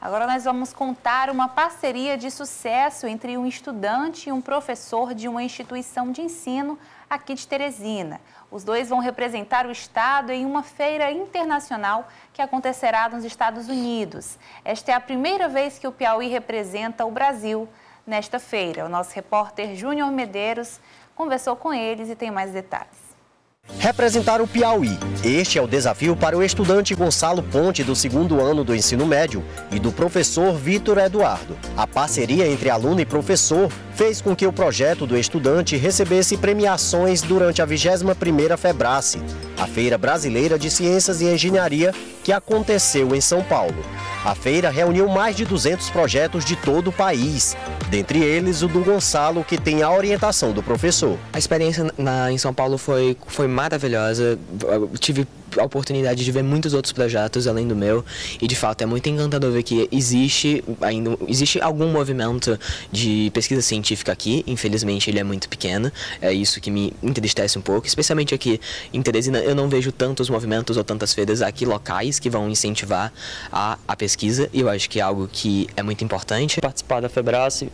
Agora nós vamos contar uma parceria de sucesso entre um estudante e um professor de uma instituição de ensino aqui de Teresina. Os dois vão representar o estado em uma feira internacional que acontecerá nos Estados Unidos. Esta é a primeira vez que o Piauí representa o Brasil nesta feira. O nosso repórter Júnior Medeiros conversou com eles e tem mais detalhes. Representar o Piauí. Este é o desafio para o estudante Gonçalo Ponte, do segundo ano do ensino médio, e do professor Vitor Eduardo. A parceria entre aluno e professor fez com que o projeto do estudante recebesse premiações durante a 21ª Febrace, a Feira Brasileira de Ciências e Engenharia, que aconteceu em São Paulo. A feira reuniu mais de 200 projetos de todo o país, dentre eles o do Gonçalo, que tem a orientação do professor. A experiência na, em São Paulo foi, foi maravilhosa. Eu tive a oportunidade de ver muitos outros projetos além do meu e de fato é muito encantador ver que existe ainda existe algum movimento de pesquisa científica aqui. Infelizmente ele é muito pequeno. É isso que me entristece um pouco especialmente aqui em Teresina. Eu não vejo tantos movimentos ou tantas feiras aqui locais que vão incentivar a, a pesquisa e eu acho que é algo que é muito importante. Participar da Febrace